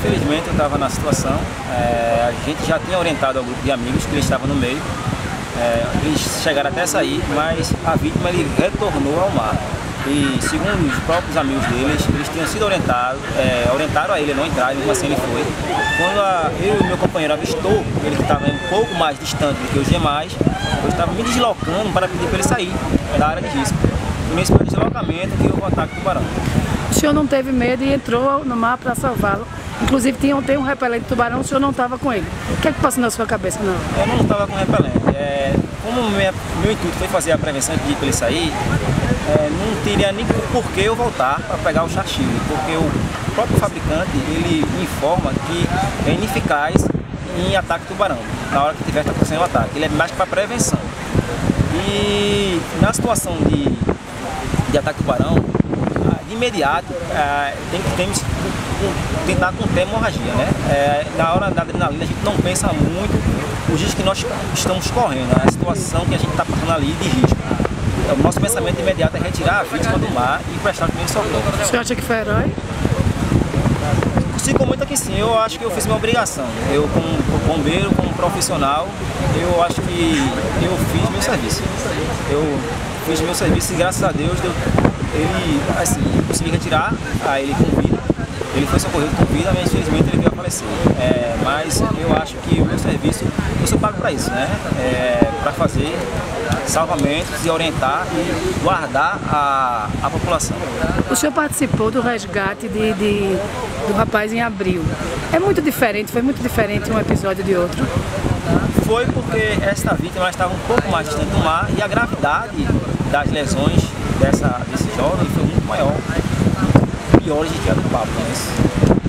infelizmente eu estava na situação, é, a gente já tinha orientado ao grupo de amigos que ele estava no meio, é, eles chegaram até sair, mas a vítima ele retornou ao mar. E segundo os próprios amigos deles, eles tinham sido orientados, é, orientaram a ele não entrar, mesmo assim ele foi. Quando a, eu e meu companheiro avistou, ele que estava um pouco mais distante do que os demais, eu estava me deslocando para pedir para ele sair da área de risco. E nesse deslocamento houve o ataque do tubarão. O senhor não teve medo e entrou no mar para salvá-lo. Inclusive tinha, tem um repelente de tubarão, o senhor não estava com ele. O que é que passou na sua cabeça? Não? Eu não estava com repelente. É, como minha, meu intuito foi fazer a prevenção de ele sair, é, não teria nem por que eu voltar para pegar o charchile, porque o próprio fabricante ele informa que é ineficaz em ataque tubarão, na hora que tiver acontecendo o ataque. Ele é mais para prevenção. E na situação de, de ataque tubarão, de imediato é, tem que temos, tentar conter a hemorragia. Né? É, na hora da adrenalina a gente não pensa muito os riscos que nós estamos correndo, né? a situação que a gente está passando ali de risco. Então, o nosso pensamento imediato é retirar a vítima do mar e prestar o primeiro socorro. Senhor acha que foi herói? Ficou muito aqui sim, eu acho que eu fiz minha obrigação. Eu como bombeiro, como profissional, eu acho que eu fiz meu serviço. Eu fiz meu serviço e graças a Deus deu, ele, assim, consegui retirar a ele com vida. Ele foi socorrido com vida, mas infelizmente ele veio a falecer. É, mas eu acho que o meu serviço, eu sou pago para isso, né? É, para fazer salvamentos e orientar e guardar a, a população. O senhor participou do resgate de, de, do rapaz em abril. É muito diferente, foi muito diferente um episódio de outro? Foi porque esta vítima estava um pouco mais distante do mar e a gravidade das lesões dessa, desse jovem foi muito maior. Piores de que a do Pablo. Né?